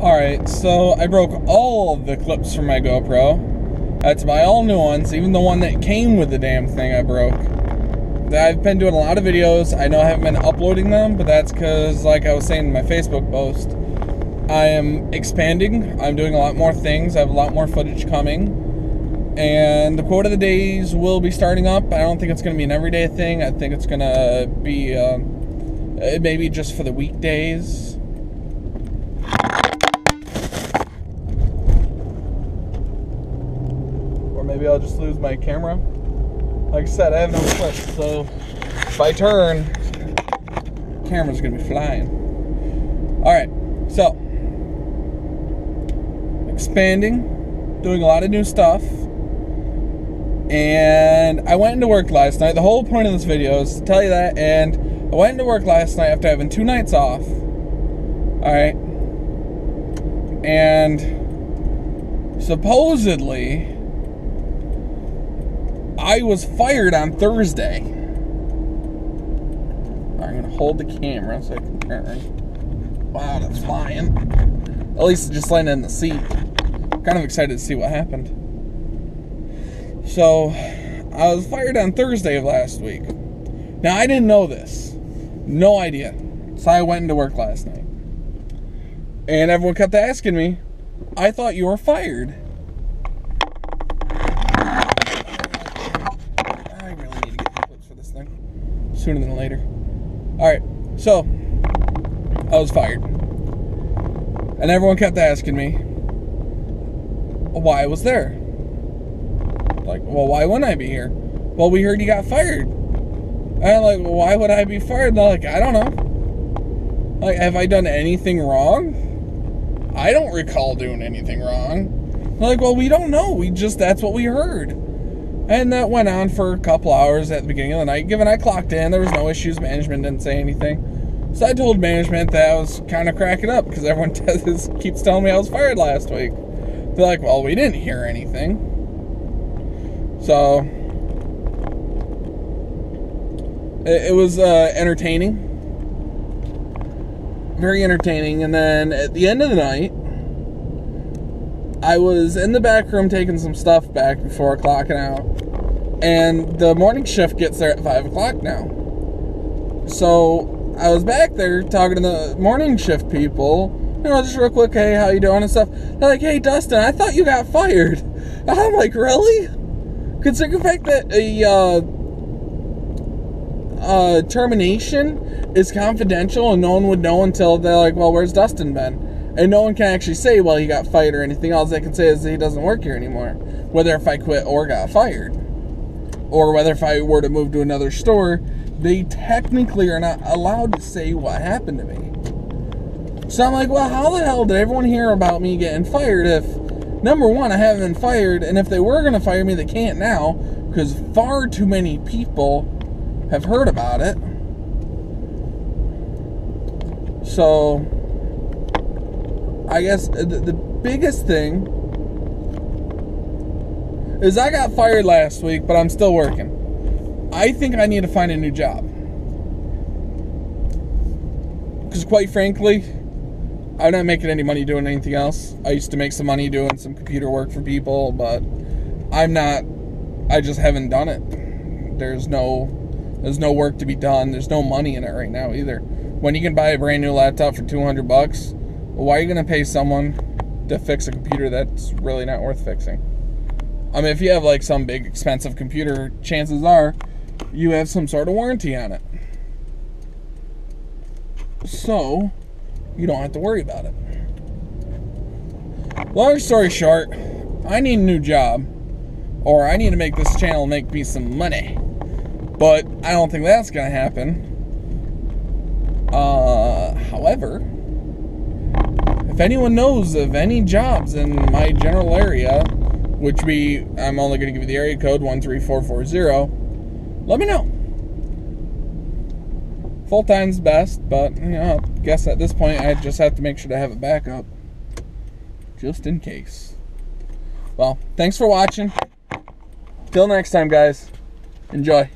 Alright, so I broke all of the clips from my GoPro. That's my all new ones, even the one that came with the damn thing I broke. I've been doing a lot of videos. I know I haven't been uploading them, but that's because, like I was saying in my Facebook post, I am expanding. I'm doing a lot more things. I have a lot more footage coming. And the quote of the days will be starting up. I don't think it's going to be an everyday thing. I think it's going to be uh, maybe just for the weekdays maybe I'll just lose my camera. Like I said, I have no clips, so if I turn, camera's gonna be flying. All right, so expanding, doing a lot of new stuff, and I went into work last night. The whole point of this video is to tell you that, and I went into work last night after having two nights off. All right, and supposedly I was fired on Thursday. I'm gonna hold the camera so I can turn. Wow, that's flying. At least just landed in the seat. Kind of excited to see what happened. So, I was fired on Thursday of last week. Now, I didn't know this. No idea. So I went into work last night. And everyone kept asking me, I thought you were fired. Sooner than later. All right, so I was fired, and everyone kept asking me why I was there. Like, well, why wouldn't I be here? Well, we heard you got fired. And I'm like, well, why would I be fired? And they're like, I don't know. Like, have I done anything wrong? I don't recall doing anything wrong. They're like, well, we don't know. We just, that's what we heard. And that went on for a couple hours at the beginning of the night. Given I clocked in, there was no issues. Management didn't say anything. So I told management that I was kind of cracking up because everyone keeps telling me I was fired last week. They're like, well, we didn't hear anything. So it, it was uh, entertaining. Very entertaining. And then at the end of the night, I was in the back room taking some stuff back before clocking out and the morning shift gets there at five o'clock now. So I was back there talking to the morning shift people. You know, just real quick, hey, how you doing and stuff. They're like, hey, Dustin, I thought you got fired. I'm like, really? Considering the fact that a uh, uh, termination is confidential and no one would know until they're like, well, where's Dustin been? And no one can actually say, well, he got fired or anything. All they can say is he doesn't work here anymore, whether if I quit or got fired or whether if I were to move to another store, they technically are not allowed to say what happened to me. So I'm like, well, how the hell did everyone hear about me getting fired if, number one, I haven't been fired, and if they were going to fire me, they can't now because far too many people have heard about it. So, I guess uh, the, the biggest thing is I got fired last week, but I'm still working. I think I need to find a new job. Because quite frankly, I'm not making any money doing anything else. I used to make some money doing some computer work for people, but I'm not I just haven't done it. There's no there's no work to be done. There's no money in it right now either. When you can buy a brand new laptop for 200 bucks, why are you going to pay someone to fix a computer that's really not worth fixing? I mean, if you have like some big expensive computer, chances are you have some sort of warranty on it. So, you don't have to worry about it. Long story short, I need a new job, or I need to make this channel make me some money. But I don't think that's going to happen. Uh, however, if anyone knows of any jobs in my general area, which be I'm only going to give you the area code 13440. Let me know. Full time's best, but you know, I guess at this point I just have to make sure to have a backup just in case. Well, thanks for watching. Till next time, guys. Enjoy.